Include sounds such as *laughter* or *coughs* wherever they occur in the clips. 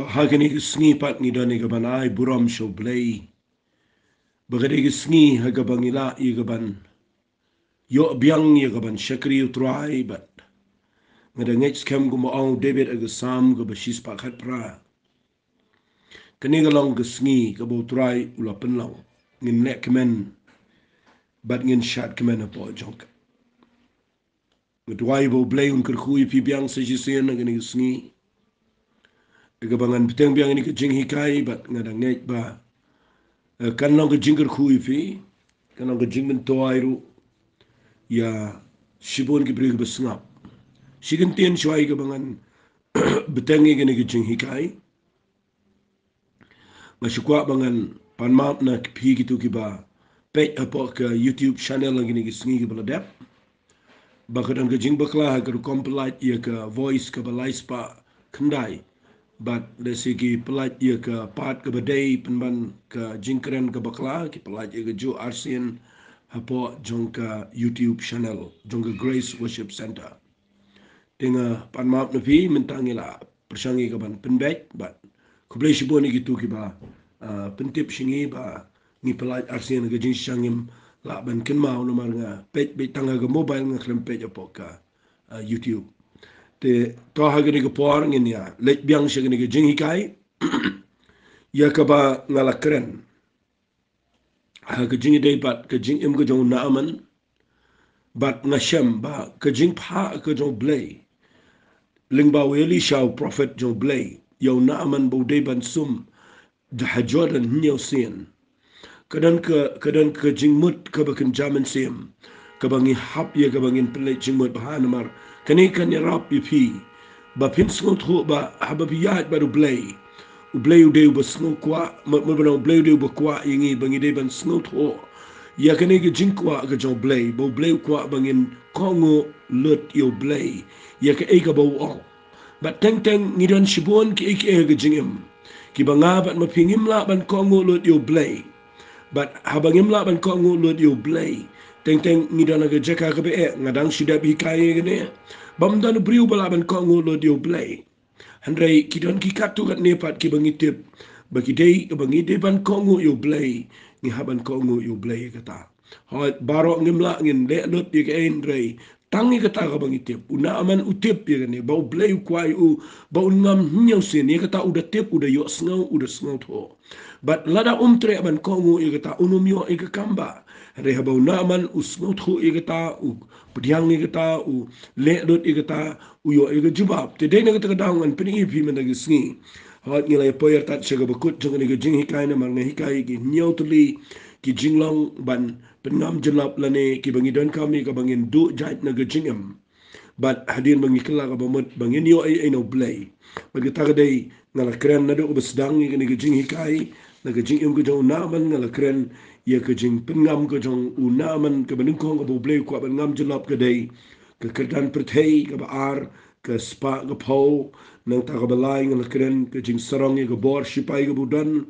ka hagani ke sngi pat ni dani ke banai buram show blay bagade ke sngi haga bangila i ke ban yo biang i ke ban shakri utrai bat. Ngada ngech kem gu mo david aga sam ga bashis pa khat pra. Kani ga long ke sngi ke bo utrai ula penlang ngin nek kemen. Bat ngin shat kemen apo jongka. Ngedwai bo blay un kerkhui pi biang se jisien na gani sngi ke bangan peteng biang ini ke jing hikai bat ngadang ngai ba. Eh, kan nong ke jing ker khui fi kan nong ke jing men ya shibun ke brig besngap. Shigen tien shwai ke bangan *coughs* beteng ini ke jing hikai. Ma shukwa bangan pan map na pi gitu ki ba. Pe apa ke youtube channel lagi ni ke sngi ke beladap ba kadang ke bakla ke compilate ya ke voice ke balai spa kendai but dari segi pelat ia ke part ke badai penban ke jingkren ke bakla ke pelat ia ke jo arsian apa jong ke YouTube channel jong ke Grace Worship Center. Tengah pan maaf nabi mentangi lah persangi ke ban penbet but ku boleh sebut ni gitu ke ba uh, pentip singi ba ni pelat arsian ke jing sangim la ban ken mau nomor nga pet be tangga ke mobile nga krempet apa ke uh, YouTube te to ha gani ko por ngin ya le biang she gani jing hi kai *clears throat* ya ka ba ngala kren ha ga jing dei bat ka jing im go jong na aman bat nga shem ba ka jing pha ka jong blay ling ba we li shao prophet jong blay yo na aman bo dei ban sum da ha jordan nyo sin kadan ka kadan ka jing mut ka ba kan jamen sim ka bangi hap ye ka bangin play jing mut ba ha na mar kani kan rap pi pi ba pin sngo tho ba ha ba ba do blay u blay u de u ba sngo kwa ma ma ba blay u u ba kwa yingi ba ngi ban sngo tho ya kani ge jing kwa ga jo blay bo blay kwa ba ngin kongo lut yo blay ya ka e bo o. Ba teng teng ngi dan shibon ki e ki ge jing im. Ki ba nga ba ma pingim la ban kongo lut yo blay but ha ba la ban kongo lut yo blay teng teng ni dana ke jeka ke be ngadang sida bi kai ke ne bam dan briu bala ko ngo lo dio play andre ki don ki kat tu kat ne pat ki bangi tip. Bagi dei ke bangi dei ban ko ngo yo play ni haban ko ngo yo play kata hoy baro ngim la ngin le lot ye ke andre tangi kata ka bangi tip. Una aman utip ye ne bau play kwai u bau ngam nyau sin ye kata udah tip udah yo sngo udah sngo tho. But lada umtre ban ko ngo ye kata unum yo e kamba re ha bau naman khu igata u pdiang igata u le dot igata u yo ig jubab te de ne ta dang an pini phi men gi sngi ha ni la poyer tat chega ba kut jong ni gi jing hikai na mar ngi hikai gi nyau tli ki jinglong ban penam jelap la ne ki bangi don kam ni ka bangin du jait na gi jingam but hadin bangi kala ka bamut bangin yo ai ai no blay bagi ta ga dei ngala kren na do ubsdang ni gi jing hikai na gi jing im gi jong na man ngala kren ia ke jing pengam ke jong unaman ke benungkong ke buble ko ben ngam jelap ke dei ke kedan perthei ke baar ke spa ke pau nang ta ke belai ngal kren ke jing sarong ke bor sipai ke budan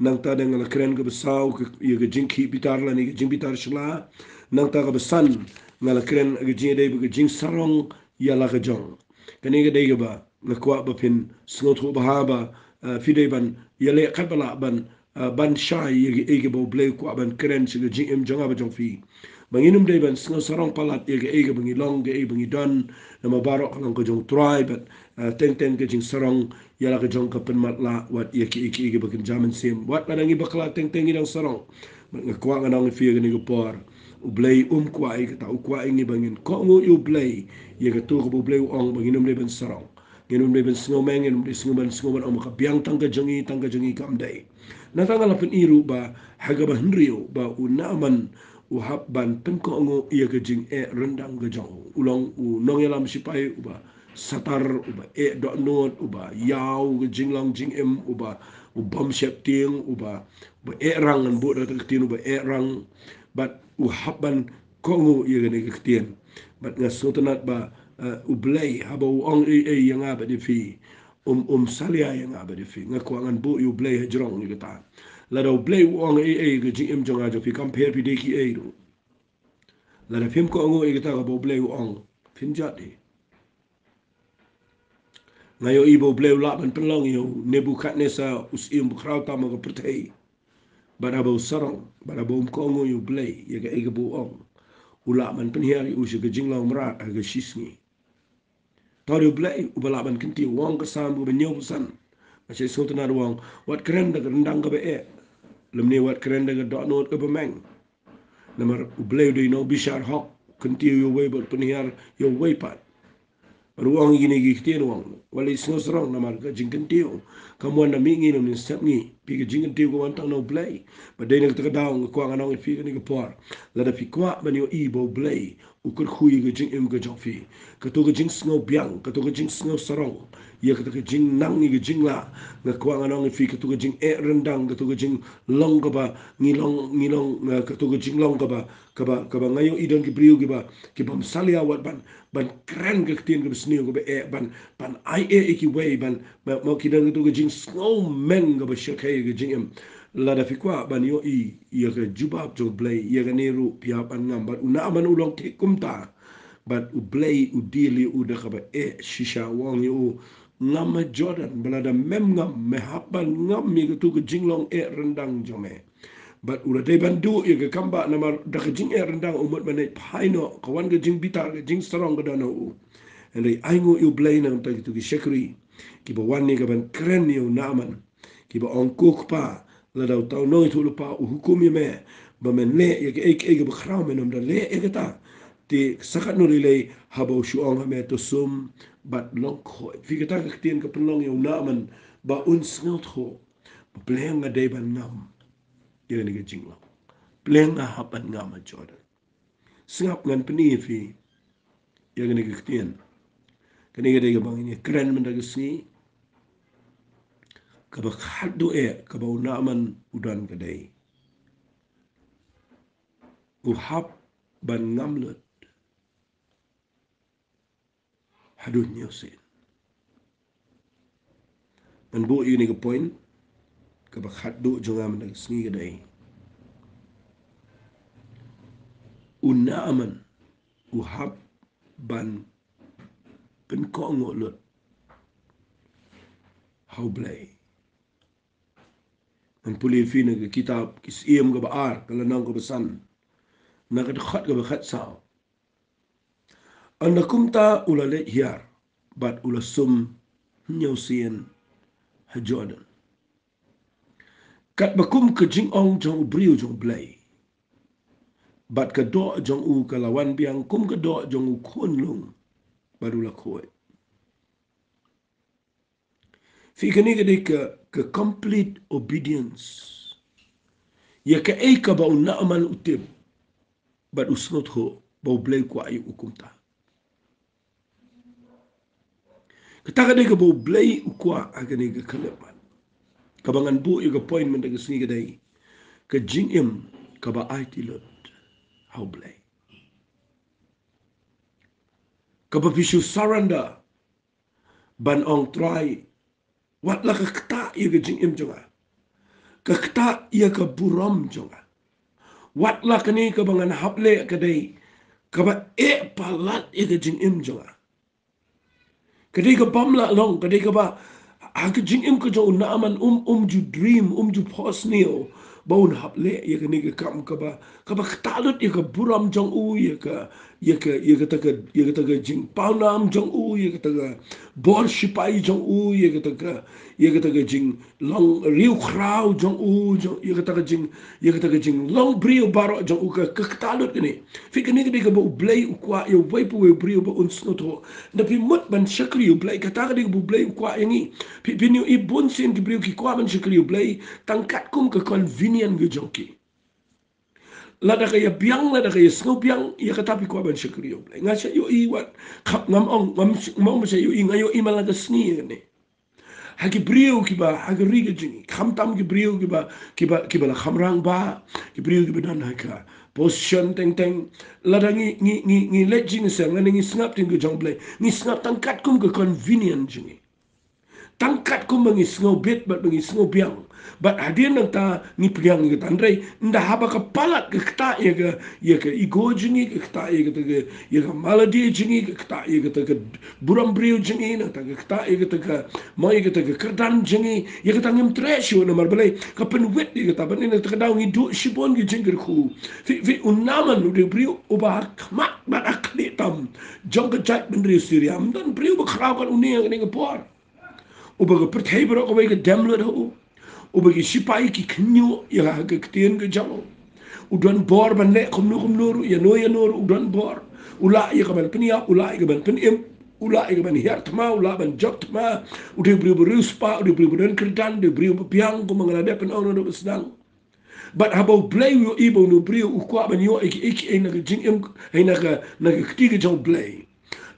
nang ta dengan kren ke besau ke ia ke jing ki bitar la ni ke jing bitar shla nang ta ke besan ngal kren ke jing dei ke jing sarong ia la ke jong kene ke dei ke ba? Ngakwa ba pin sngot ho ba ha ba eh, fidei ban ia le khat bala ban ban shai yege ege bo ble ko ban kren sige gm jonga ba jongfi banginum de ban singo sarong palat yege ege bangi long ge ege bangi don na ma barok lang ko jong try but uh, ten ten ge jing sarong yala ge jong ka pen mat la wat yeke ege ege bakin jaman sim wat banangi bakla ten ten ngidang sarong. Nga kwa nga nang fi ge ni por u ble um kwa ege ta kwa ingi bangin ko ngo u ble yege tu ko ble ong banginum de ban sarong. Ngenum de ban singo meng ngenum de singo ban singo ban om ka biang tangga jongi tangga jongi kam dai na tanga la iru ba haga ba ba u naman u hab ban ngo ia ke jing e rendang ga jong ulong u nong ya lam sipai u ba satar u ba e do not u ba yau ga jing long jing em u u bom shep tieng u ba ba e rang an bu da ta tin u ba e rang. But u hab ban ko ngo ia ga ne ke tien but ba u blay haba u ong e e yang ba de fi um um salia yang apa de fi nga ko ngan bu yu blay he jrong ni ta la do blay wong e e ge im jong a jo fi compare pi de ki e do la da ko ngo e ta ga bu blay wong fin ja de. Ngayo ibo bleu la ban pelong yo nebukadnesa us im krau ta mo pertei bara bo sarong bara bo kongo yo blei ye ga ege bo ong. Ula man penhiari us ge jinglong mra ge shisni tori blei u bala ban kinti wong ka sam bu nyob san ma che so tna wong wat kren da rendang ga be e lemne wat kren da do not ga be meng namar u blei do no bishar hok kinti yo we bo penhiar yo we pat. Ruang gini gi kiti ruang wali singo serong na mar ka jingkan tiu kamu anda mingi no min step ni. Pi ka jingkan tiu ko antang no play ba dei nak taka daung ko ang anong fi ka ni ka por la da fi kwa ba ni o i bo play u kur khui ka jing im ka jong fi. Ka to jing singo biang ka to jing singo serong ia ka to jing nang ni ka jing la. Nga ko ang anong fi ka to ka jing e rendang ka to jing long ka ba ngi long ngi long ka to ka jing long ka ba ka ba ka ba ngayo idon ki priu ki ba ki bam salia wat ban ban kren ke tin ke sni ko be e ban ban ai e ki we ban mo ki dan to ke jing snow men ko be shake ke jing la da fi kwa ban yo i ye ke juba jo blay ye ke ne ru pia ban ngam ban una ban ulong te kum ta ban u blay u dili u da ka be e shisha wong yo ngam jordan bla da mem ngam me hapan ngam mi ke tu ke jing long e rendang jo me but ura dei bandu ye ke kamba na mar da ke jing er ndang umot mane paino kawan ke jing bitar ke jing strong ke dana u. And ai aingo you blay na ta tu ki shekri ki ba wan ni ke ban kren ni naman ki ba on kuk pa la da ta no tu pa u hukum ye me ba men le ye ke ek ek ba khra men um da le ek ta. Ti sakat no le ha ba shu on ha me to sum but long ko fi ke ta ke tien ke penlong ye naman ba un snot ho bleng a dei ban nam ia ni gajing lo pleng a hapan nga ma jordan. Singap ngan peni fi ia ni gktien kani ga dega bang ni kren men daga si ka ba khadu e ka ba una man udan ga dai. U hap ban ngamlut hadu nyosin man bu ini ke point ka ba khat du jonga man nag sngi ga dai. Unna aman u hab ban pen ko ngo lut. How blay man puli fi na ga kitab kis iem ga ba ar ka la nang ga ba san na ga khat ba khat sa. Anda kumta ulale hiar bat ulasum nyosien ha jordan kat bakum ke jing ong jong brio jong blay bat ka do jong u ka lawan biang kum ka do jong u kun lung baru la koe fi ka ni ka ka ka complete obedience. Ya ka e ka ba una aman utip bat usnot ho ba u blay kwa ay ukum ta Kata ka ka ba u blay ukwa aga ni ka kalepan kabangan bu yu appointment daga singi gadai ka jing im ka ba ai ti lot how blay ka ba pishu surrender ban ong try wat la ka ka jing im jonga. Ka kta yu ka buram jonga. Wat la ka ka bangan haple ka dai ka ba e palat ka jing im jonga. Ka dai ka bamla long ka dai ka ba Aku jing im ko jo na man um um ju dream um ju pos neo baun hap le ye ka ni ka kam ka ba ka ba talut ye ka buram jong u ye ka ye ka ye ka ta ka ye ka ta ka jing pa nam jong u ye ka bor shipai jong u ye ka ta ka ye ka ta ka jing long riu krau jong u jong ye ka jing ye ka jing long brio baro jong u ka ka talut ni. Fi ka ni ka ba u blay u kwa ye wai pu we brio ba un snot ho na pi mut ban shakri u blay ka ta ka ni bu blay u kwa ye pi pi ni i bun sin ki brio ki kwa ban shakri u blay tangkat kum ka convenient ge jong ki la da kaya biang la da kaya snow biang ya kata pi ko ban shakri yo blai ngasha yo i wat khap ngam ong ngam ngam ma yo ngayo i mala da sni ne ha ki brio ki ba ha ki riga jingi kham tam ki brio ki ba ki ba ki ba la khamrang ba ki brio ki ba dan ha ka. Position teng teng. La da ngi ngi ngi ngi le jingi sa ngani ngi ting ko jong blai ngi snap tang kat kum ko convenient jingi tangkat ko mangi sngo bit bat mangi sngo biang. Bat hadir nang ta ni priang ni tandrai nda haba ka palat ke kta ye ke ye ke igo jingi ke kta ye ke ke ye ke maladi jingi ke kta ye ke ke buram brio jingi na ta ke kta ye ke ke ye ke ke kerdan jingi ye ke tangim tresho na mar balai ka pen wet ye ke ta ban ni ta daw ni du shibon ge jingir khu fi fi unaman lu de brio uba kmak bat akli tam. Jong ke jat ben ri siriam dan brio ba khrau kan ke ni ke por uba ke perthai bro ko ba ke demlo do o bagi sipai ki kenyu ya ke ketien ke jang u don bor ban le kum nu kum nur ya no ya nur u bor. Ula ya ka ban penia ula ya ban pen im ula ya ban her tma ula ban jok tma u de bri bri spa u de bri bri kerdan de bri piang ko mangala de pen ono do sedang but habo blay yo ibo no bri u ban yo ek ek en na jing im en na na jong blay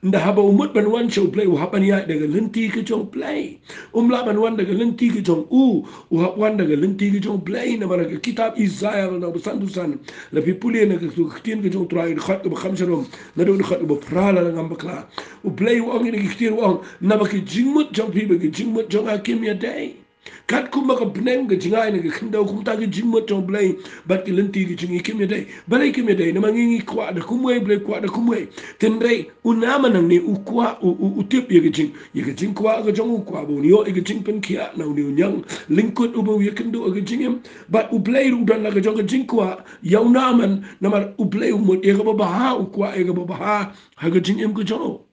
nda haba umut ban wan show play u hapan ya daga lenti ke jong play. Umla ban wan daga lenti ke jong u u hap wan daga lenti ke jong play. Na bara ke kitab isaia na busan dusan la pi puli na ke khtien ke jong trai khat ke kham sharom. Na do khat ke prala na ngam bakla. U play u ong ni ke khtien u na ba ke jingmut jong pi ba ke jingmut jong akim ya day kat kuma ka bneng ga jinga ina ga khinda ku ta ga jimma mo tong blai bat ki lenti ga jingi kim ye dai balai kim ye dai na mangi ngi kwa da kumwe blai kwa da kumwe. Ten unama nang ne u kwa, u u tip ye ga jing. Ye ga jing kwa ga jong, u kwa bo ni yo ye ga jing pen kia na ni nyang. Linkut u bo ye kendo ga jingim bat u blai ru dan la ga jong ga jing kwa, yau naman na mar u blai u mo ye ga ba ha, u kwa ye ga ba ha ha ga jingim ga jong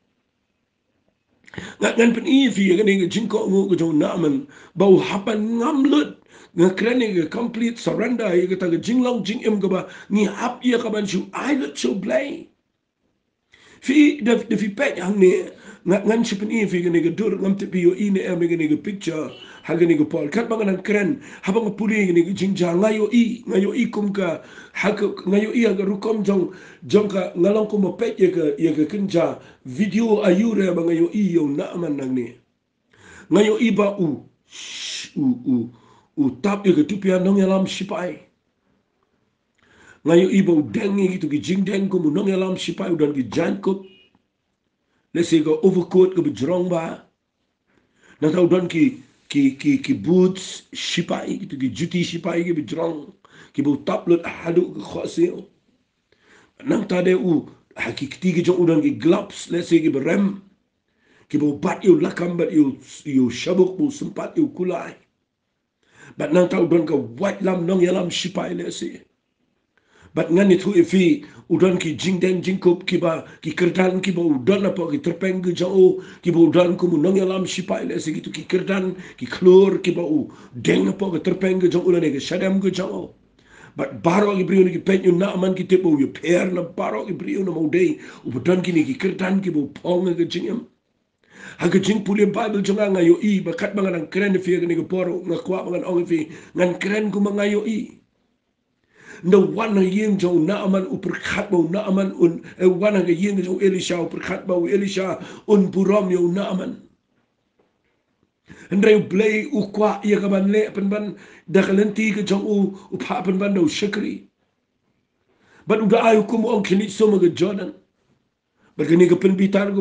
ngan pen i fi ga ni jing ko ngo ga jong naman ba u hapan ngam lut nga krani ga complete surrender i ga ta ga jing long jing em ga ba ni hap ye ka ban chu i lut so play fi de fi pe yang ni. Ngan chi pen i fi ga ni ga dur ngam te pi yo i ne em ga ni ga picture haga ni gopol kat bang nan kren habang puli ni. Jingja ngayo i. Ngayo i kum ka haga ngayo i aga rukom jong. Jong ka ngalong kum pe ye ka ye ka kinja video ayure bang ngayo i. Yo na man nang ni. Ngayo i ba u. U u. U tap ye ka tupia nong yalam sipai ngayo i ba u deng gitu. Ki jing deng kum nong yalam sipai udan ki jan kup Let's say go overcoat ke bejrong ba. Nanti udan ki ki ki ki boots shipai ki ki juti shipai ki bidrong ki bu taplut hadu ki khasi nang ta de u hakikti ki jong udan ki gloves let's say ki berem ki bu bat yu lakam bat yu yu shabuk bu sempat yu kulai. But nang ta udan ka white lam nong yalam shipai let's say but ngan itu ifi udan ki jing den jing kup ki ba ki kerdan ki ba udan apa ki terpeng jauh ki ba udan ku munong alam sipa ile segitu ki kerdan ki klor ki ba u deng apa ki terpeng jauh ulane ke shadam ke jauh. But baro ki briu ni ki penyu na aman ki tepo yu per na baro ki briu na mau dei udan ki ni ki kerdan ki ba pong ke jingam. Hanga jing puli Bible jonga ngayo i bakat mangan keren fi ni ke poro ngakwa mangan ong fi ngan keren ku mangayo i na wana yeng jo na aman u perkhat mo na aman un e wana ga yeng jo elisha u perkhat mo elisha un buram yo na aman. Ndre blay u kwa ye ga ban le pen ban da kalenti ga jo u u pa pen ban do shikri. But u da ayu kum on kini so ma ga jordan ba ga ni ga pen bitar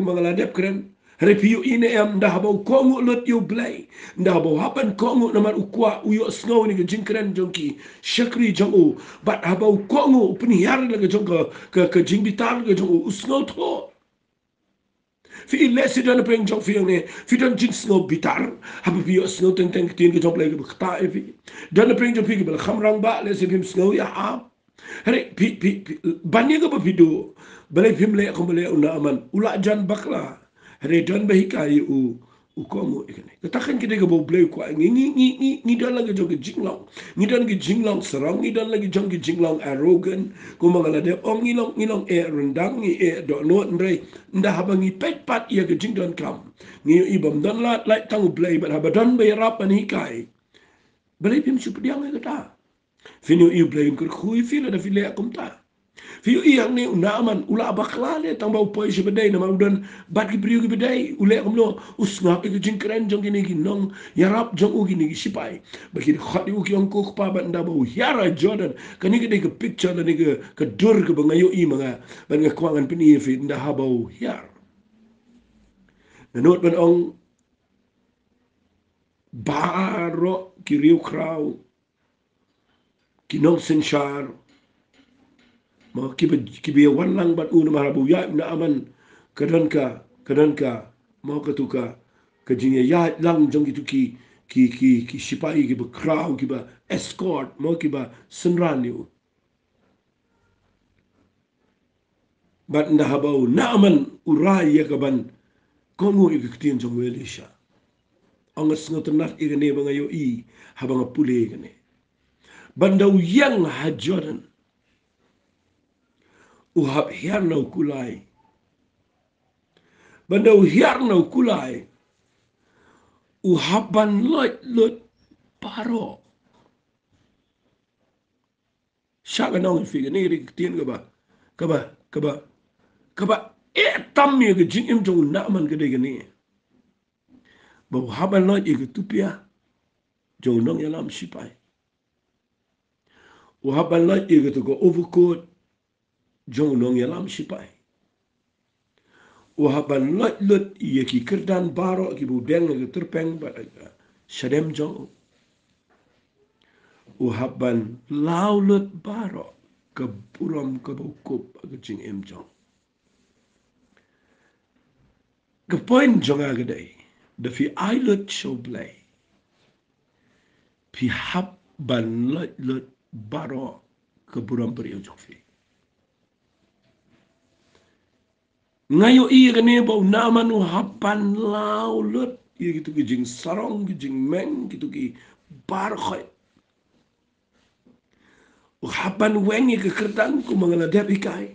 Repiu ine em dah bau kongu lot you blay. Dah bau hapan kongu nama ukwa uyo snow ni ke jingkren jongki. Shakri jongu. But habau kongu penihar lagi jongka ke ke jingbitar ke jongu usnow to. Fi lesi dan apa yang jong fi yang ni. Fi dan jing snow bitar. Habu pi yo snow teng teng tin ke jong blay ke bekta e fi. Dan apa yang jong fi ke bela khamrang ba lesi pim snow ya ha. Hari pi pi banyak apa video. Balai pim le aku balai aman. Ula jan bakla redon bahi kai u u komo ikene katakan kita ke bau bleu kwa ngi ngi ngi ngi ngi dan lagi jong jinglong ngi dan lagi jinglong serang ngi dan lagi jong jinglong arrogant ko mangala de ong ngi long ngi long e rendang ngi e do no ndre nda haba pet pat ia ke jing don kam ngi ibam dan lat like tang bleu but haba dan be rap ani kai. Bleu pim su pediang ke ta? Finu i bleu kur khui fila da fila akum ta Fiu iang ni una aman ula bakla le tang bau poi se bedai nama udan bat ki priu ki bedai ule am lo usnga ke jing kren jong kini ki nong yarap jong ugi ni ki sipai. Bagi khati u ki ong ko pa ban da bau yara jordan kani ke ke picture ni ke ke dur ke bangayo i manga ban ke kwangan pini fi nda ha bau yar na not ban ong baro ki riu krau ki nong sen ma ki be ki be wan lang bat un ma bu ya na aman kadan ka kadan ka ma ka tu ka ka jing ya lang jong ki ki ki ki sipai ki ba krau ki ba escort ma ki ba senran ni bat nda habau na aman urai ya ka ban kongo i ka tien jong welisha anga singa tanat i gane banga yo i i gane. Bandau yang ha Jordan u hab hiar nau kulai. Bandau hiar nau kulai u haban loit lot paro. Saka nau i figa ni rik tien ka ba ka ba ka ba ka ba e tam mi ga jing im jong na man ga de ga ni? Bau haban lo i tupia jo nong ya lam sipai. O haban lo i to go overcoat jo nong ya lam sipai. Lo lut i ki kerdan baro ki bu deng ga terpeng ba shadem jo o haban lau lut baro ke puram ke bukup ke jing em jong. Ke point jong aga dai de fi ailet show play pi hap ban let baro ke buram beri ujok fi ngayo i gane bo nama nu hapan lau let i gitu ki jing sarong ki jing meng gitu ki bar khoy hapan wengi ke kertang ku mangala depi kai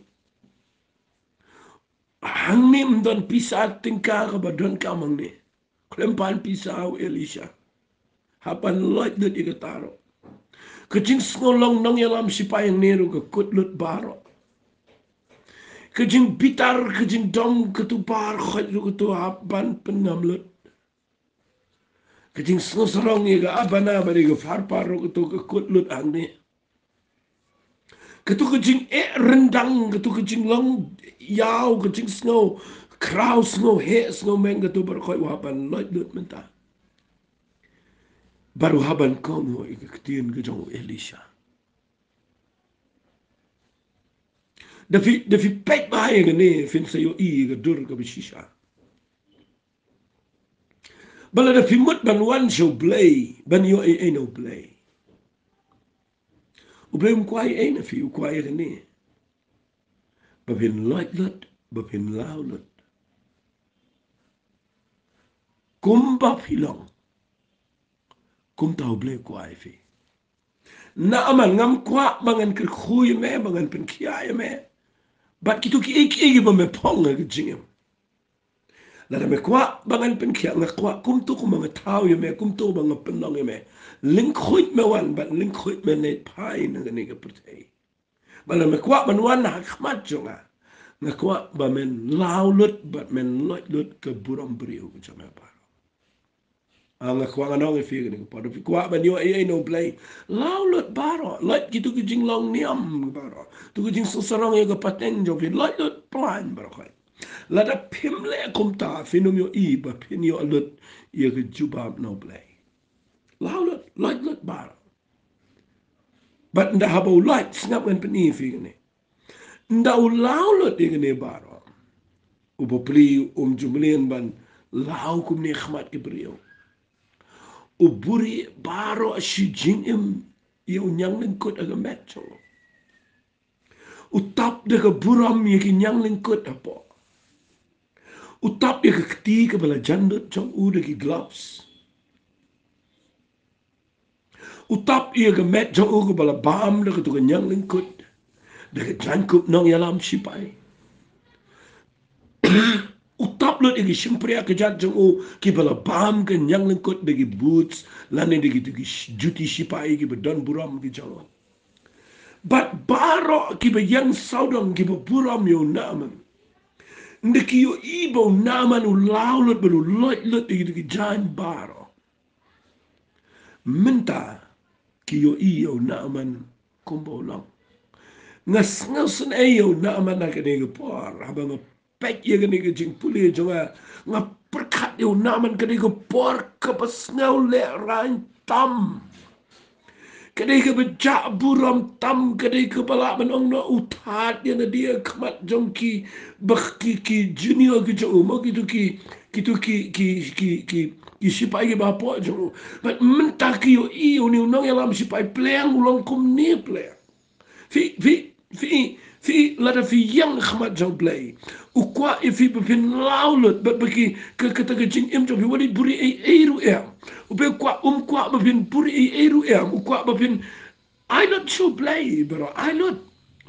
hang nim don pisat tingkar ba don kamang ni Klempan pisau Elisha. Hapan loit lut ika taro. Kajing ngolong nang yalam sipayang ke kutlut baro. Kajing bitar kajing dom ketubar khot ru ketu hapan penam lut. Kajing ngosrong ika abana bari ke farpar ru ketu ke kutlut angne. Ketu kajing e rendang ketu kajing long yau kajing snow kraus no hes no menga tu bar khoi waban loit lut menta baru haban ik ktien ge jong elisha da fi da fi pek ge ne fin se yo i ge dur ge bishisha bala da fi mut ban wan show play ban yo e e no play u blem kwai e na fi u kwai ge ne ba fin loit lut ba fin lau lut. Kum ba philong kum tau ble kwai fi. Na aman ngam kwa bangan kir khui me bangan pen kia me bat kitu ki ik igi ba me pong ga jingem la da me kwa bangan pen kia nga kwa kum tu kum nga tau ye me kum tu ba nga pen nong ye me link khui me wan bat link khui me ne pai na ga ne ga putei bala me kwa ban wan na khmat jonga nga kwa ba men laulut bat men lot lut ke buram beriu jama ba ang kwa nga nong fi ni pa do kwa ba ni ai no play lao lot baro lot ki tu ku jing long niam baro tu ku jing so sarong ye ga paten jo fi lot lot plan baro kai la da pim le kum ta fi no yo i ba pin yo lot ye ga juba no play lao lot lot lot baro but nda habo lot snap ngan pni fi ni nda u lao lot ye ga ne baro u bo pli um jumlen ban lao kum ne khmat ke brio uburi baro si jing im i unyang ling kut aga metso. Utap de ka buram i ki nyang ling kut apo. Utap de ka kti ka bala jandut chong u de ki gloves. Utap i ka met u ka bala bam de ka tu ka nyang ling kut. De ka jankup nong yalam sipai. *clears throat* utap lot igi simpria ke jat jong o ki bala bam ke nyang len kot de boots lane de gi de juti sipa igi don buram ki jalo but baro ki be yang saudong ki be buram yo naman. Nde ki yo ibo naman u laulot be lot lot igi de jan baro minta ki yo i yo naman kumbo lang. Ngas ngas na yo naman na ke de por habang pek ye gani ke jing puli jonga nga perk kat yo naman kadi ko por ka pasngaw le rain tam. Kadi ka bejak buram tam kadi ka balak menong na utat ya na dia kemat jong ki bakki ki junior ki jong mo ki tu ki ki tu ki ki ki ki ki sipai ki bapa jong. But mentah ki yo i yo ni unong ya lam sipai pleang ulong kum ni pleang. Fi fi fi fi lada fi yang khmat jong play u kwa e fi pe pin laulut ba baki ke kata ke im jong wadi buri e eru e u pe kwa um kwa pin buri e eru e u kwa ba pin i not sure play but i not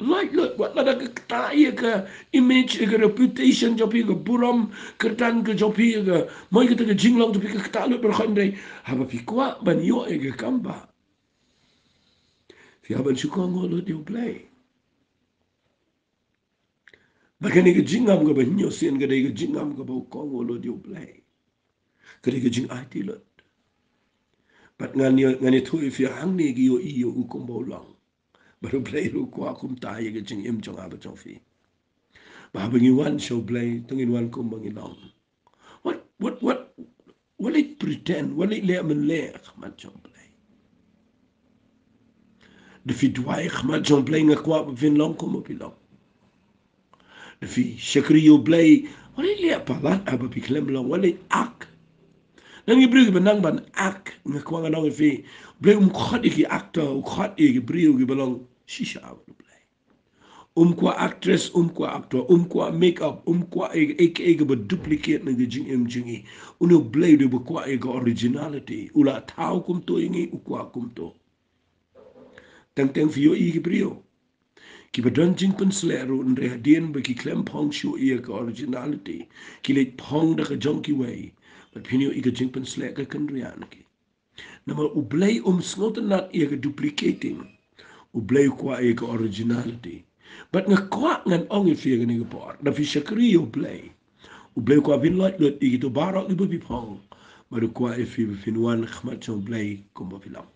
like look what lada ke ta ye ke image ke reputation jong pi ke buram ke tan ke jong pi ke mai ke ke jing long jong pi ke ta lut ber khandai ha kwa ban yo e ke kamba. Fi ha ban shukong lo di play Bagaimana ke jingam ke banyo sen ke ke jingam ke bau kong lo dio play. Ke ke jing ai ti lot. Bat ngan ni ngan ni thui fi hang ni ki yo i yo u kum bau long. Baru play lu kwa kum ta ye ke jing im chong aba chong fi. Ba ba ngi wan show play tung in wan kum bang long. What what what what it pretend what it le men le ma chong play. De fi dwai ma chong play ngakwa fin long kum pi long fi shakri yo blay. Wala li apala aba pi klem long wala ak. Nang ibri ki benang ban ak. Nga kwa nga nang fi. Blay um khot iki actor um khot iki bri ki belong. Shisha aba blay. Um kwa actress um kwa actor um kwa makeup um kwa ek ek ek ba duplicate nga jing em jingi uno blay de ba kwa ek originality. Ula tau kum to ingi ukwa kum to. Tang tang fi yo iki bri kibadanjingpanslero andrea dien by ki klem pong shu e ka originality. Ki le pong da ka jonki way but pinio e ka jingpanslero ka kandrian ki. Nama u bly om snoten na e ka duplicating. U bly kwa e ka originality. But nga kwa ngan ong e fiege ne gepor na fi shakri u bly u bly kwa vin lot lot e to barok ibo bi pong. Maar kwa e fi fin wan khmat so bly kom ba filam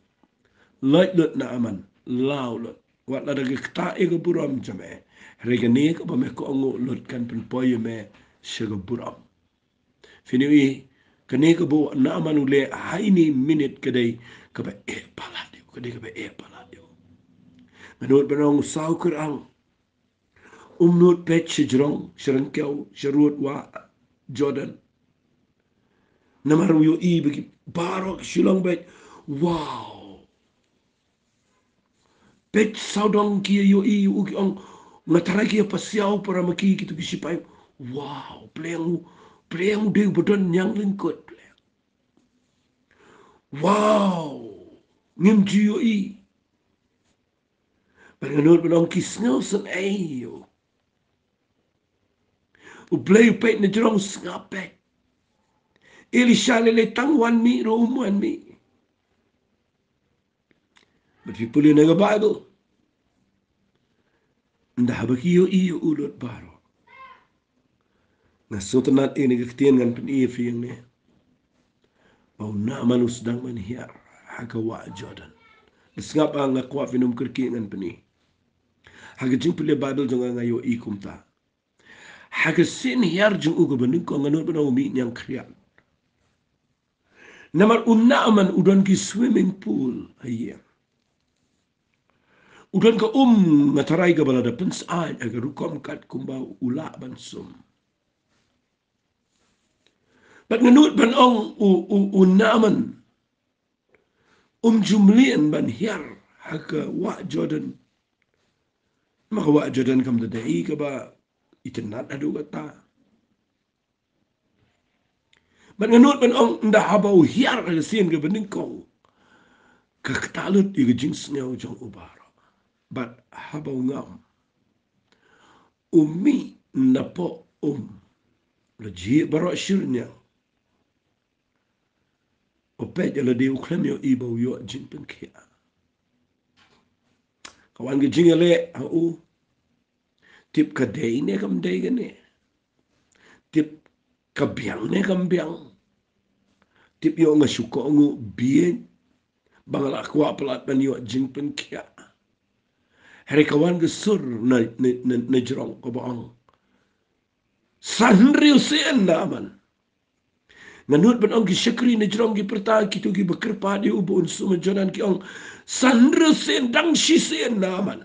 lot lot na aman. Law lot wa la de kta e go buram jame re ge ne ko me ko ngo lot kan pen poye me she go buram fini wi ke ne ko bo na manu le hai ni minute ke dei ko be e pala de ko de ko be e pala de menurut benong sau kurang umnut pet shijrong shrankau sharut wa jordan namaru yo i bagi barok shilong bet wow pet saudong kia yo i u ki ong ngatarai kia pasiau para maki ki tu kisi pai wow pleang pleang de bodon nyang lingkot pleang wow ngim ji yo i Panganod mo lang kisngaw sa ayo. U play pet na jirong ngapet. Ili siya lele tangwan mi, ro umuan mi. But pull in the Bible, nda habaki yo iyo ulot baro. Na sota nat ini kektian ngan pen iya fiyang ne. Mau na manus dang man hiar haga wa Jordan. Nasngap ang ngakwa finum kerki ngan peni. Haga jing puli Bible jong nga yo ikum ta. Haga sin hiar jong ugo bening ko nyang kriat. Namar unna aman udon ki swimming pool ayam. Udan ka um ngatarai ka balada pens ai aga rukom kat kumba ula ban sum. Bat nganut ban ong u u u naman um jumlian ban hiar haka wa Jordan. Maka wa Jordan kam da dai ka ba itinat adu kata. Bat nganut ban ong nda habau hiar ka sin ka bening kong. Ka katalut i ka jing but haba ngam umi napo um. Lo ji baro shirnya o pe de le de u klem yo ibo yo jin pen ke kawan ge jing le a u tip ka de ne kam de ge ne tip ka biang ne kam biang tip yo nga shu ko ngu bien. Bangala kwa plat ban yo jin pen ke Hari kawan ke sur na na na, na jerong ko baong. San riu sen na man. Nganut ban ong ki syakri ni jrong ki perta ki tu ki bekerpa di ubun suma jonan ki ong sandra sen dang shi sen naman.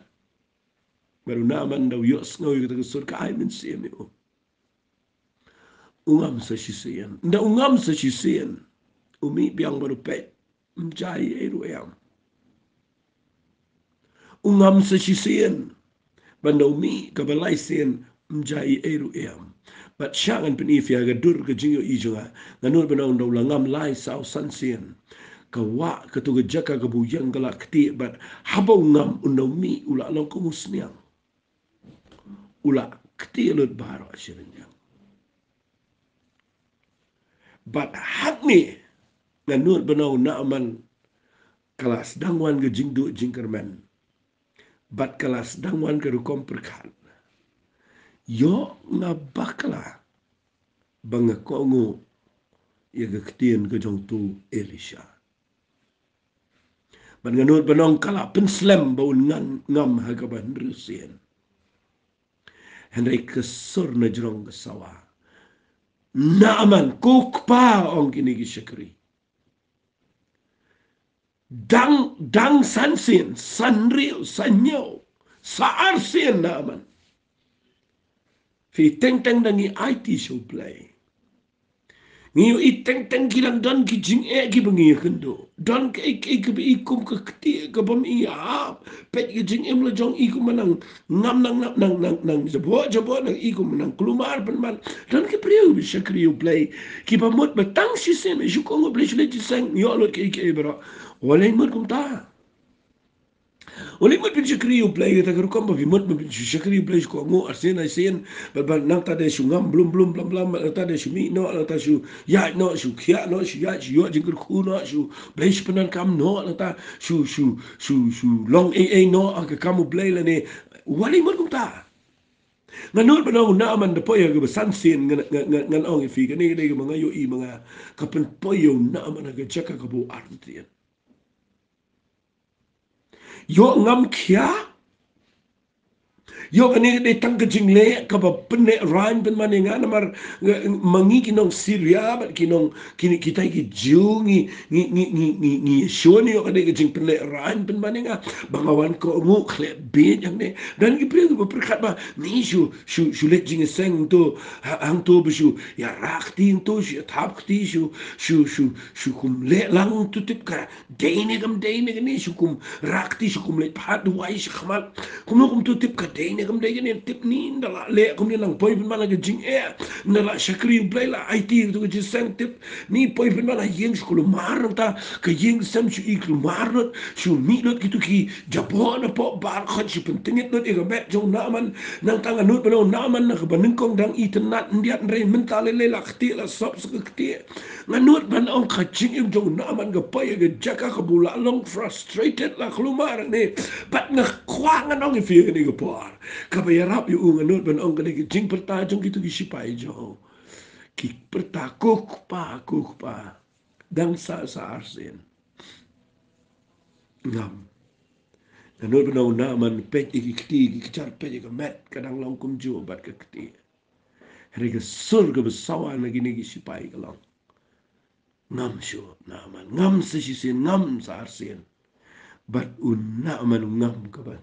Baru naman daw yos ngawi kata kusur ka ay min siya mi o. Ungam sa shi sen. Nda ungam sa shi sen. Umi biang baru pet. Mjai eru eyam. Ungam sa shi sen. Banda umi kabalai sen. Mjai eru eyam. But syangan penifia ga dur ke jingyo ijunga. Nganur benau ndau langam lai sao san sen. Ka wa ke tu jaka ke buyang galak keti. But habau ngam undau mi ula long kumusniang ula keti lut baro asirnya. But hak ni nganut benau naaman kelas dangwan ke jingdu jingkermen. But kelas dangwan ke perkan. Yo ngabakla banga kongu ya ke ketien ke jong tu Elisha. Ban nganut benong kala penslem bau ngan ngam hagaban rusien. Henry kesur na jrong sawa. Naaman kukpa ong kini gisyakri. Dang dang sansin sanril sanyo sa arsin naaman. Fi teng teng dangi IT show play. Ngiyo i teng teng kilang don ki jing e ki bengi kendo. Don ke ik ik be ikum ke keti ke bom i ha. Pet ki jing em la jong ikum manang ngam nang nang nang nang nang jabo jabo nang ikum manang kelumar pen man. Don ke priu bi shakri play. Ki ba betang si sen me shu kongo play shule ji sang yo lo ke ke bro. Walain mut kum ta. Oleh mat bin syakri u play kita keru kompa mat bin syakri u play ko ngo arsen sen ba ba nang ta de shu ngam blum blum blam blam ta de shu no ta shu ya no shu kya no shu ya shu yo jing ku no shu play shu kam no ta shu shu shu shu long a a no ka kam u play la ne wali mat kum ta Nganut pa nang naaman na poya ga sansin ngan ngan ngan ong ifi kani ga mga yo i mga kapen poyo na ga chaka ka bu artian Yo ngam kia yo kani de tang ke jing le ka ba rain pen mane nga namar mangi ki nong syria ba ki nong ki ki tai ki ju ni ni ni ni ni ni sho ni yo kani ke jing rain pen mane nga. Bangawan ko ngu khle be yang ne dan ki pre ba pre ba ni shu shu shu le jing seng to hang to bu shu ya rak ti to shu tap ti shu shu shu shu kum le lang tu tip ka de gam de ni ni shu kum rak ti shu kum le phat wai shu khamal. Kum kum tu tip ka de ni kam dai ni tip ni ndala le kum ni lang poi bin ge jing e ndala shakri play la it tu ge sen tip. Ni poi bin mana yeng skulu mar ta. Ke yeng sam shu ik mar not shu mi not ki. Tu ki japo na po bar khat shi pen tinget not e ga bet jong na man. Nang tang anut bano na man na ba ning kong dang it nat ndiat re men ta le la khti la sop sk khti nganut ban ong kha jing im jong na man ge pai ge jaka ka bula long frustrated la khulumar ne bat nga kwang anong fi ge ni ge por kabayarap yu unga nut ban ong kani jing perta jong kitu ki sipai jo. Ki perta kuk pa kuk pa dang sa sa arsen. Ngam. Nut ban ong na man pet iki kti ki char pet iki met kadang long kum jo bat ke kti hari ke sur ke besawa na gini ki sipai ke long. Ngam syo na man. Ngam sa si sen ngam sa arsen. Bat un na man ngam ke ban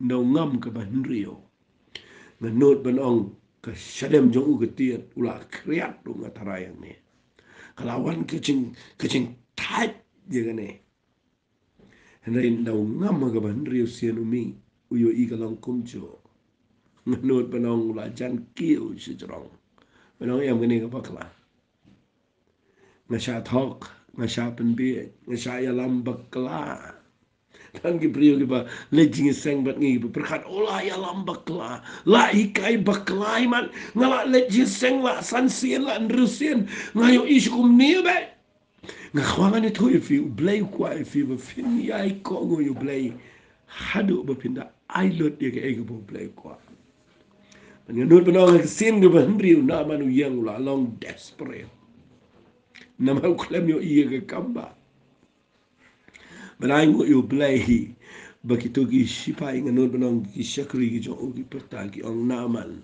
nau ngam ke ban rio na not ban ong ke shadem jong u ke tiet ula kriat tu nga tarayang ni. Kalawan ke ching ke ching tat je gane henai nau ngam ke ban rio sian umi uyo i kalang kumcho na not ban ong ula jan kiu si jrong ban ong yam gane ke bakla nga sha thok nga sha pen bi nga sha yalam bakla dan ki priyo ki ba lejing seng bat ngi ba perkat ola ya lam bakla la ikai bakla man. Ngala lejing seng la san sien la ndrusien ngayo ish kum ni ba nga khwangan itu if you blay kwa if you fin ya ko ngo you blay hadu ba pinda ai lot ye ke ege bo blay kwa. Nga not ba nga sin ge ba ndri na manu yang la long desperate. Na ma klem yo iye ge kamba Balai mo yo blai bagi tu ki sipai ngan nur benong ki syakri ki jo ki perta ki ong naman.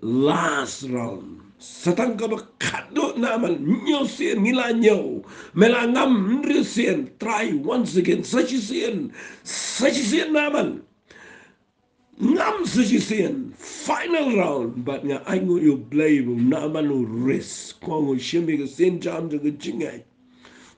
Last round. Satang ka ba kado naman. Nyo sien ngila nyo melangam nri sien. Try once again. Sachi sien. Sachi sien naman. Ngam sachi sien. Final round. But nga ai ngo you play naman u risk. Ko ngo shimi ka sien jam jo ga jingai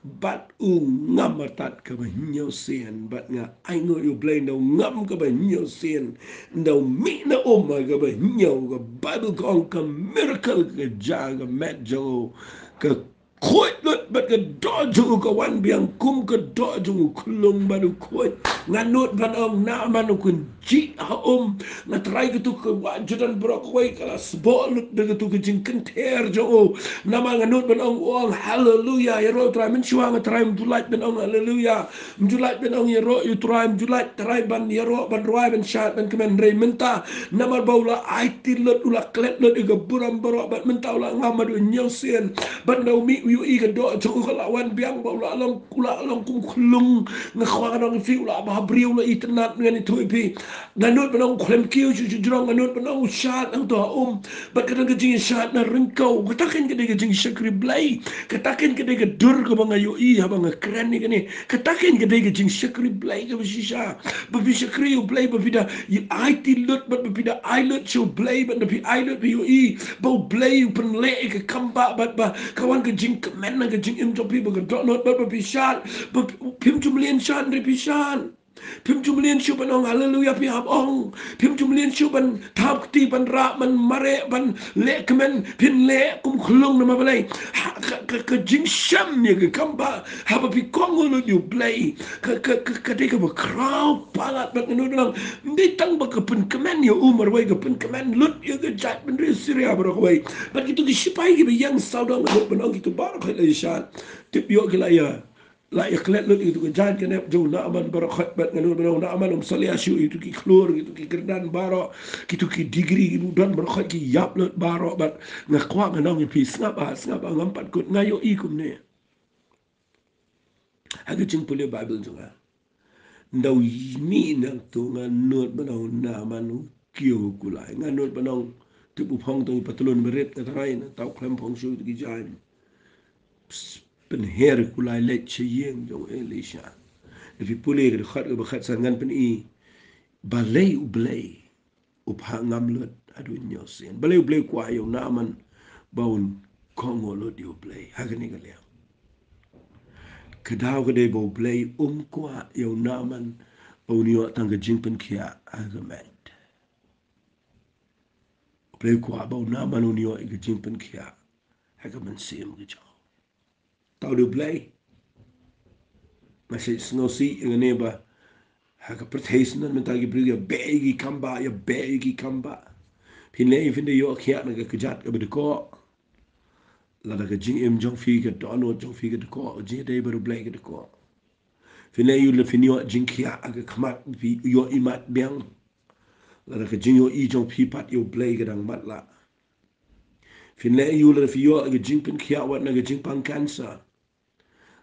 bat u ngam atat ka ba nyo sien bat nga ai ngo you play no ngam ka ba nyo sien no mi na o ma ka ba nyo ka bible kong ka miracle ka ja ka met jo ka khoi lut bat ka do ju ka wan biang kum ka do ju kulung ba du khoi nga not ban ong na man kun ji ha um na try ka tu ka wa judan bro khoi ka la sbo lut de tu ka jing kan ter jo na ma nga not ban ong ong hallelujah ya ro try men shwa nga try mu lat ban ong hallelujah mu lat ban ong ya ro you try mu lat try ban ya ro ban roi ban shat ban kemen re menta na ma ba ula ai ti lut ula klet lut ga buram bro ban menta ula ngamadu nyosien ban no mi yu i kan do chu ka lawan biang ba la long kula long kum khulung nga khwa ka nong fi la ba briu la itnat ngan ni thui pi na nut banong khlem kiu chu chu jrong nut banong shat ang to um. Ba ka nga jing shat na ring ko ka takin ka de jing shakri blai ka takin ka de ka dur ka ba nga yu i ha ba nga kran ni ni. Ka takin ka de jing shakri blai ka ba shisha ba bi shakri yu blai ba bi da ti lut ba bi da lut chu blai ba bi ai lut bi yu i ba blai pen le ka kamba ba ba ka jing men na ka jing im to people ka do not ba ba bi shat ba pim chu mlien shat ri pi shat พิมจุมเลียนชูบันองฮาเลลูยาพิฮับองพิมจุมเลียนชูบันทับตีบันระมันมาเรบันเละกมันพินเละกุมคลุงนมาเปลยกะกะจิงชัมเนี่ยกะคัมบะฮับพิกองอุลอยู่เปลยกะกะกะกะได้กะบะคราวปาลัดบักนูนังได้ตั้งบะกะเป็นกะมันอยู่อุมรไว้กะเป็นกะมันลุดอยู่กะจัดเป็นเรื่องซีเรียบรอกไว้บัดกิตุกิชิปกิบยังซาวดองบันองกิตุบาร์กเลยชาติบยอกลายา la ikhlat lut itu ke jan kene jo na aman bar khat bat ngelu bar na aman um sali asyu itu ki klor itu ki gerdan baro kitu ki digri itu dan bar khat ki yap lut baro bat nga kwa nga nong pi. Snap a snap a ngam pat kut. Ngayo i kum ne haga jing pule bible jonga ndau mi nang tu nga not ba na aman kio kulai nga not ba nong tu bu phong tu patulun beret ta rai na tau klem phong shu ki jan pen her kulai let che yeng jo elisha. If you pule ge khat ge khat san ngan pen i balei u blei u pha ngam lut adu nyo sen balei u blei kwa yo na man baun kongo lo di u blei. Ha ge ni ge le kedau ge de bo blei um kwa yo na man o ni o tang ge jing pen kia a ge met blei kwa bo na man o ni o ge jing pen kia ha ge man sim ge jo tau du blai masih snow si yang ni ba ha ka pratheis nan men tagi briga begi kamba ya begi kamba pin le fin de yo khia na ka jat ka bid ko la da ka jing im jong fi ka don no jong fi ka ko ji de ba du blai ka ko fin le yu le fin yo jing khia ka khamat fi yo imat biang la da ka jing yo i jong fi pat yo blai ka dang mat la. Fin le yu le fi yo ka jing pin khia wat na ka jing pang cancer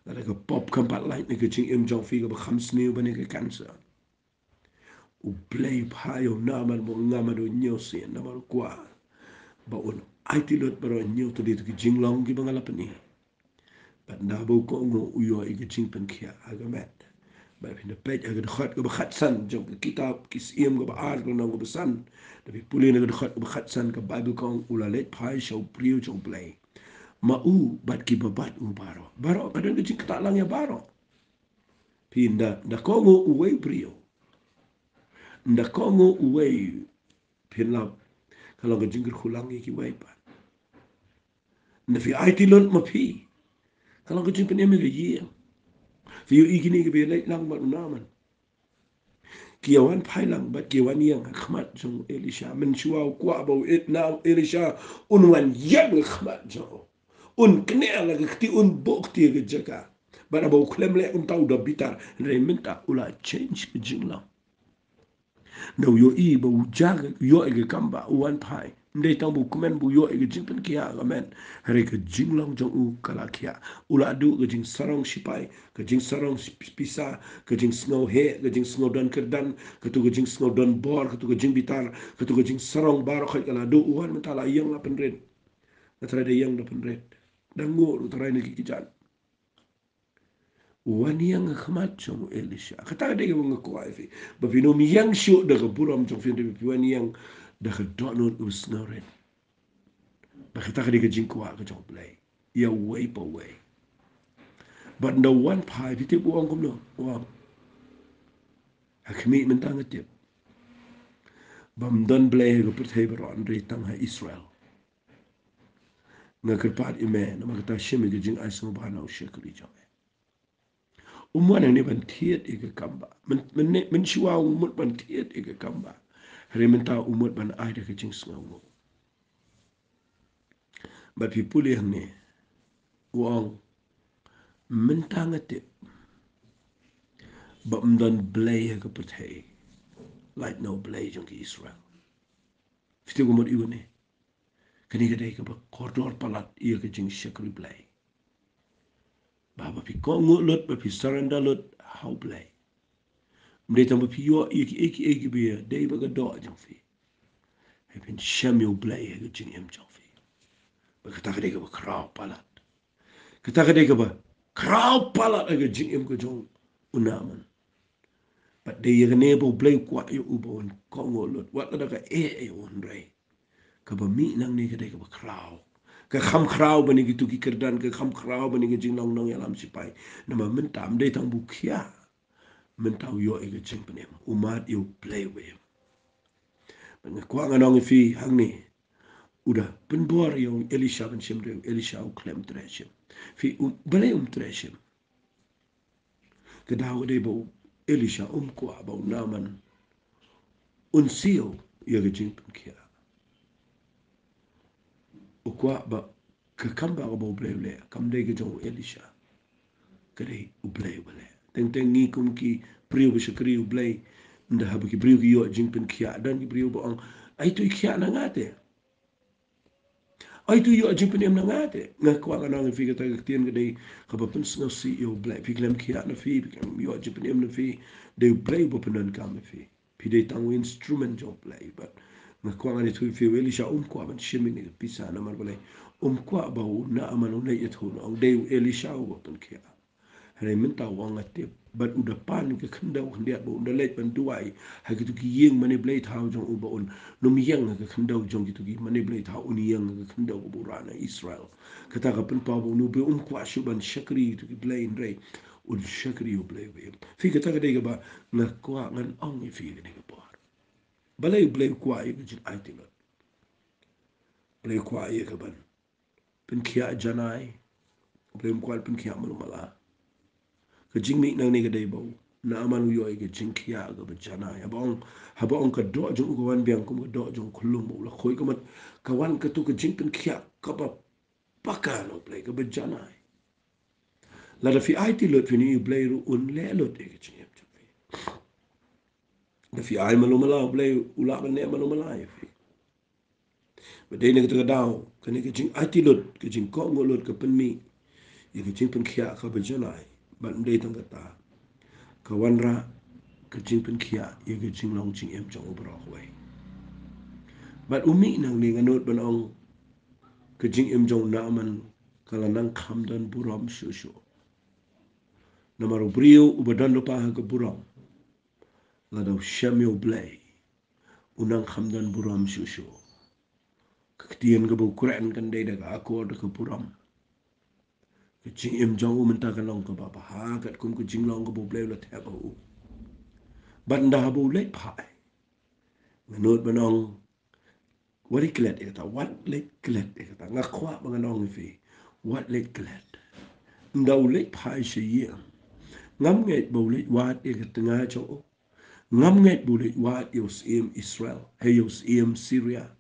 dat ek 'n pop kan pat like ek jing im jong fi ga kham sneeu ban ek cancer. U play pa yo na man mo nga ma do nyo si na ma kwa ba un ai ti lot bro nyo to dit ki jing long ki bangala pani but na bo ko ngo u yo ek jing pen kia aga met ba fin de pet ek de khat ga ba khat san jong ki kitab ki sim ga ba ar ga no ga ba san da bi puli ne ga khat ba khat san ka bible kong u la let pai show priu jong play mau bat ki babat u baro baro kadang ke cik tak lang ya baro pinda da kongo uwe brio. Da kongo uwe pinla kalau ke jingkir kulang ki pa na fi ai tilon ma pi. Kalau ke jingkir emi ke ye fi yu ikini ke bi lang ba naman kiawan phailang bat kiawan yang khmat jong elisha. Men chua kwa bo it now elisha. Unwan yang khmat jong un kene ala ke kti un bok ti ke jaka bara bo klem le un tau da bitar. Re minta ula change ke jingla no yo i bo jag yo e ke kamba wan pai ndai tang bu kumen bu yo ge jing pen kia amen. Hari ke jing long jong u kala kia. Ula du ge jing sarong sipai ke jing sarong pisa ke jing snow he ke jing snow dan kerdan ke tu ge jing snow dan bor ke tu jing bitar ke tu ge jing sarong bar khoi kala du uan mentala yang la pen red. Na tra de yang da pen red dan ngo ru tra ni ki jan wan yang khmat chong elisha. Kata de ge ngo ko ai fi ba vi no mi yang shu de ge buram chong fi de pi wan yang da ge do no u snow red ba kita ge ge jing kwa ge chong play ya way po way but no one pie bi te buang kum no wa ha khmi men tang te bam don play ge per te ro an ri tang ha israel nga ker pat i me na ma ta shim ge jing ai so ba na u she kri jo umwan ne ban e ge kamba. Men shwa umut ban e ge kamba. Rementa umut ban ai de jing snga wo ba pi puli ne wong mentanga te ba mdan blay ka puthe like no blay jong israel. Fiti ko mod iwne kani ka dai ka ba kordor palat iya ka jing shakri blay ba ba pi ko ngulut ba pi surrender lut how blay Mde tam pa piyo iki iki iki biya day ba ka do jang fi. He pin shamyo blay he ka jing em jang fi. Ba ka taka ka ba kraw palat. Ka taka ka ba kraw palat he ka jing em ka jong unaman. Ba day ka nebo blay kwa yo ubo un kongo lut. Wat la ka e e un ray. Ka ba mi nang ni ka ka ba kraw. Ka kham kraw ba ni ki tuki kerdan ka kham kraw ba ni ka jing yalam sipai. Nama mentam day tang bu kia. Men tau yo e ching penem umat you play with him ben kwa nga nong fi hang ni. Uda pen bor yo elisha ben shim de elisha u klem treshim fi um bale um treshim ke dawo de bo elisha um kwa bo naman un sio yo ge ching pen kia u kwa ba ke kamba bo play le kam de ge jo elisha u play with teng teng ngi kum ki priu bi shkri u blay nda hab ki priu ki yo jing khia dan ki priu bo ang ai tu khia na ngate ai tu yo jing em na ngate nga kwa ga nang fi ga ta ga tien ga dei ka ba pen sno si yo blay fi klem khia na fi bi kam yo jing em na fi de blay bo pen kam fi. Pi de tang instrument jo blay but nga kwa ga ni tu fi weli sha um kwa ban shimi ni pi sa na mar blay um kwa ba na amanu ne yethu no de elisha bo pen khia hare min ta wang ate but u da pan ke khanda u khanda bo da leit ban duai ha ki tu ki yeng mane blai thau jong u bo un. No mi yang ke khanda u jong ki tu ki mane blai thau un yang ke khanda u bo rana israel. Ka ta ka pan pa bo nu be um kwa shu ban shakri tu ki blai in re un shakri u blai be fi ka ta ka de ga ba na kwa ngan ong i fi ga de ga bo balai blai kwa i ga jin ai ti ba blai kwa i ga ban pin kia janai blai kwa pin kia malu malaa ka jing mi nang ni ka dei bo na aman u yoi ka jing kia ka ba jana ya bong ha bong ka do jong ka wan biang kum ka do jong khulum mo la khoi ka mat ka wan ka tu ka jing pen kia ka ba paka no play ka ba jana la da fi ai ti lot fi ni play ru un le lot e ka jing em da fi ai malo mala play u la ba ne malo mala ya fi ba dei ne ka dao ka ni ka jing ati lot ka jing ko ngo lot ka pen mi ya ka jing pen kia ka ba jana ban dei tang ta ka wan ra ka jing pen kia ye ka jing long jing em chong bro hoi Ba umi nang ni nganot ban ong ka jing em jong na man kala nang kham dan buram shu shu na maru brio u badan lo pa ka buram la do shamyo blay unang kham dan buram shu shu ka tien ka bu kuran kan dei da ka akor ka buram jing im jong um ta kan long ko ba ha kat kum ku jing long ko bo ble la ta ba u ban da bo le pai nganot banong wari klet ta wat le klet ta nga khwa ba nganong fi wat le klet ndau le pai she ye ngam nge bo le wat e ta nga cho Ngam bulik wat yos im Israel, he yos im Syria.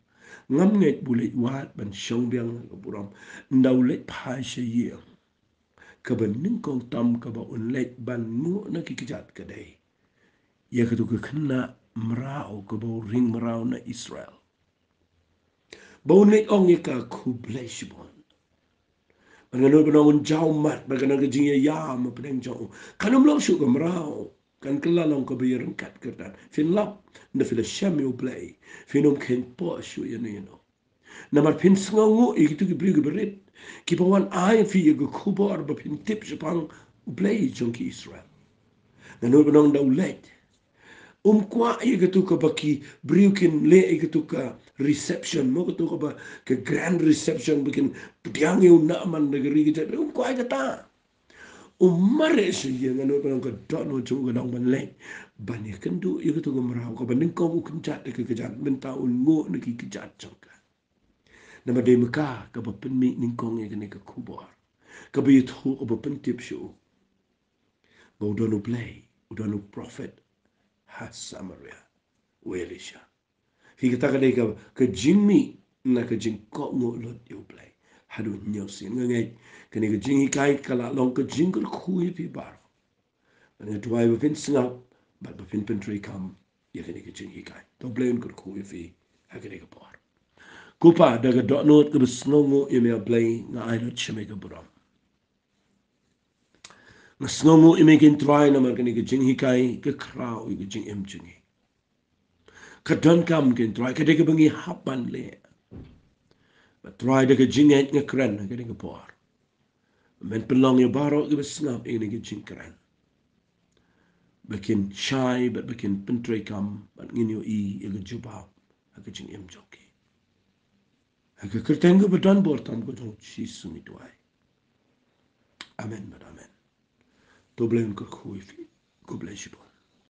Ngam bulik wat ban shong biang buram. Ndau lek pai she year. Kaban ning kong tam kaba un lek ban mu na kikijat kadai. Yakatu kakna mrao kaba ring mrao na Israel. Bau lek ong yaka kubleshbon. Banganoi banong un jau mat, banganoi kajing ya ya ma peneng jau. Kanum lo shu kamrao. Kan kala long ko bi ran kat kerdan fin lap na fil sham yo play fin um ken po shu ye no no na mar pin snga ngo e gitu ki bri ga brit ki pa wan ai fi ye ga kubo ar ba pin tip japang play jong ki israel. Na no da ulet um kwa i ga tu ka ba ki briukin le ka reception mo ga tu ka ba ka grand reception bikin yu na man ri ga um kwa ta um mare ye ga no ba ka do no chu ga dong ban le ba ni kan du tu ka mra ko ba ning ko ku kan chat ka ga jan men ta un ngo na ki chong ka na ma de ma ka ka ba pen mi ning ko ga ne ka ku bo ka ba i thu ko ba pen tip shu ba do no play do no prophet ha Samaria welisha fi kita ka deka ke jingmi. Na ke jing ko ngo lot yo play. Hadu nyo sin nge ke ni ke jing kai kala long ke jing ko khu yi pi bar. Ne tuai ba fin sna ba ba fin pen tri kam ye ke ni ke jing kai. To blame ko khu yi fi ha ke ni ke bar. Kupa daga dot note ke besno ngo ye me play na ai lot cheme ke bram na snongo i mekin try na margani ke jing hikai ke krau i ke jing em jingi. Ka don kam ken try ka deke bangi hapan le. Try de ke jing et nge kren ke deke por من بالله يبارو يبسنا إني جين كران بكين شاي بكين بنتري كام بكين إي يجوبا هكا جين إم جوكي هكا كرتنجو بدان بورتان قدو شي سمي دواي أمين بد أمين تو بلين كخوي في قبل شبوي